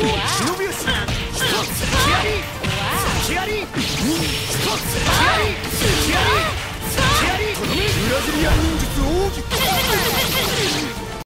こう忍びよし一つヒヤリヒヤリ一つヒヤリヒヤリヒヤリブラジリアン